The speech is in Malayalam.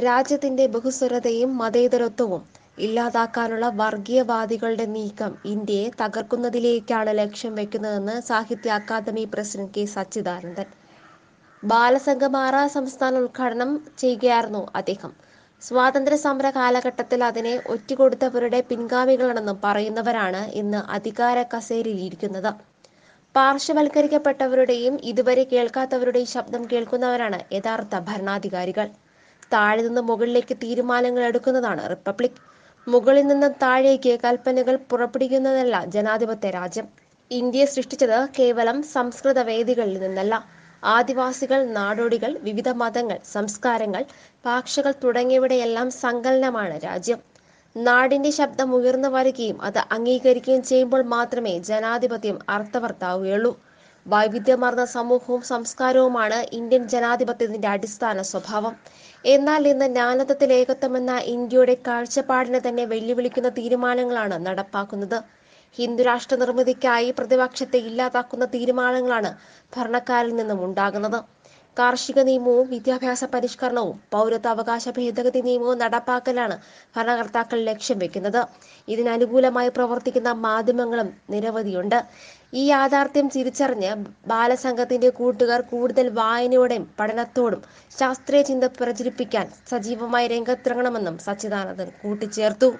രാജ്യത്തിന്റെ ബഹുസ്വരതയും മതേതരത്വവും ഇല്ലാതാക്കാനുള്ള വർഗീയവാദികളുടെ നീക്കം ഇന്ത്യയെ തകർക്കുന്നതിലേക്കാണ് ലക്ഷ്യം വെക്കുന്നതെന്ന് സാഹിത്യ അക്കാദമി പ്രസിഡന്റ് കെ സച്ചിദാനന്ദൻ. ബാലസംഘമാറ സംസ്ഥാന ഉദ്ഘാടനം ചെയ്യുകയായിരുന്നു അദ്ദേഹം. സ്വാതന്ത്ര്യ സമര കാലഘട്ടത്തിൽ അതിനെ ഒറ്റുകൊടുത്തവരുടെ പിൻഗാമികളാണെന്നും പറയുന്നവരാണ് ഇന്ന് അധികാര കസേരയിലിരിക്കുന്നത്. പാർശ്വവൽക്കരിക്കപ്പെട്ടവരുടെയും ഇതുവരെ കേൾക്കാത്തവരുടെയും ശബ്ദം കേൾക്കുന്നവരാണ് യഥാർത്ഥ ഭരണാധികാരികൾ. താഴെ നിന്ന് മുകളിലേക്ക് തീരുമാനങ്ങൾ എടുക്കുന്നതാണ് റിപ്പബ്ലിക്. മുകളിൽ നിന്ന് താഴേക്ക് കൽപ്പനകൾ പുറപ്പെടുവിക്കുന്നതല്ല ജനാധിപത്യ രാജ്യം. ഇന്ത്യയെ സൃഷ്ടിച്ചത് കേവലം സംസ്കൃത വേദികളിൽ നിന്നല്ല. ആദിവാസികൾ നാടോടികൾ വിവിധ മതങ്ങൾ സംസ്കാരങ്ങൾ ഭാഷകൾ തുടങ്ങിയവയുടെയെല്ലാം സങ്കലനമാണ് രാജ്യം. നാടിന്റെ ശബ്ദം ഉയർന്നു വരികയും അത് അംഗീകരിക്കുകയും ചെയ്യുമ്പോൾ മാത്രമേ ജനാധിപത്യം അർത്ഥവർത്താവുകയുള്ളൂ വൈവിധ്യമാർന്ന സമൂഹവും സംസ്കാരവുമാണ് ഇന്ത്യൻ ജനാധിപത്യത്തിന്റെ അടിസ്ഥാന സ്വഭാവം. എന്നാൽ ഇന്ന് ജ്ഞാനതത്തിൽ ഏകത്വം എന്ന ഇന്ത്യയുടെ കാഴ്ചപ്പാടിനെ തന്നെ വെല്ലുവിളിക്കുന്ന തീരുമാനങ്ങളാണ് നടപ്പാക്കുന്നത്. ഹിന്ദുരാഷ്ട്ര നിർമ്മിതിക്കായി പ്രതിപക്ഷത്തെ ഇല്ലാതാക്കുന്ന തീരുമാനങ്ങളാണ് ഭരണക്കാരിൽ നിന്നും ഉണ്ടാകുന്നത്. കാർഷിക നിയമവും വിദ്യാഭ്യാസ പരിഷ്കരണവും പൗരത്വാവകാശ ഭേദഗതി നിയമവും നടപ്പാക്കലാണ് ഭരണകർത്താക്കൾ ലക്ഷ്യം വെക്കുന്നത്. ഇതിനനുകൂലമായി പ്രവർത്തിക്കുന്ന മാധ്യമങ്ങളും നിരവധിയുണ്ട്. ഈ യാഥാർത്ഥ്യം തിരിച്ചറിഞ്ഞ് ബാലസംഘത്തിന്റെ കൂട്ടുകാർ കൂടുതൽ വായനയോടെയും പഠനത്തോടും ശാസ്ത്രീയ ചിന്ത പ്രചരിപ്പിക്കാൻ സജീവമായി രംഗത്തിറങ്ങണമെന്നും സച്ചിദാനന്ദൻ കൂട്ടിച്ചേർത്തു.